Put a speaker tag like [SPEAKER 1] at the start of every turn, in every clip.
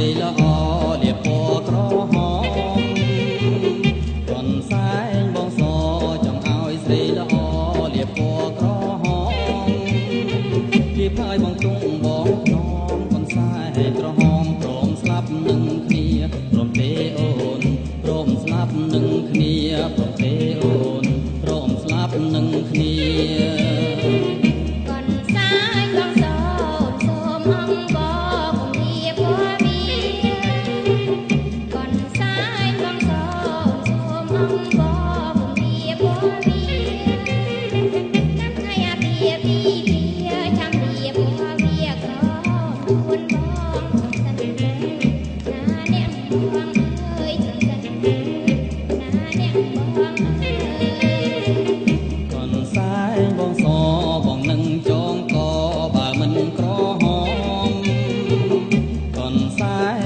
[SPEAKER 1] រីល្អលាពណ៌ក្រហមគន់សែងបងសចង់ឲ្យស្រីល្អលាពណ៌ក្រហមលាបឲ្យបងទុំបងនំគន់សែងក្រហមព្រមស្លាប់នឹងគ្នាព្រមទេអូនព្រមស្លាប់នឹងគ្នាព្រមទេអូនព្រមស្លាប់នឹងគ្នា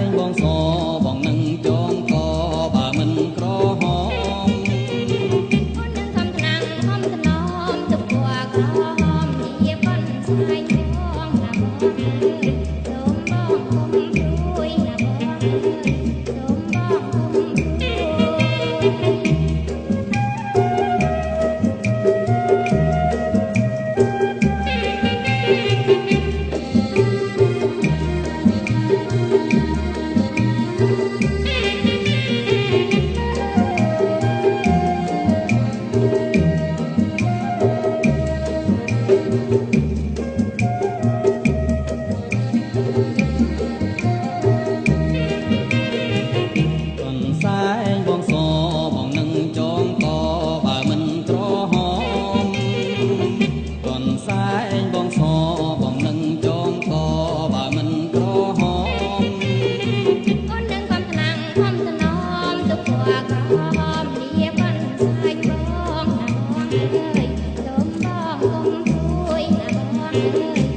[SPEAKER 1] ងបងស
[SPEAKER 2] Thank you.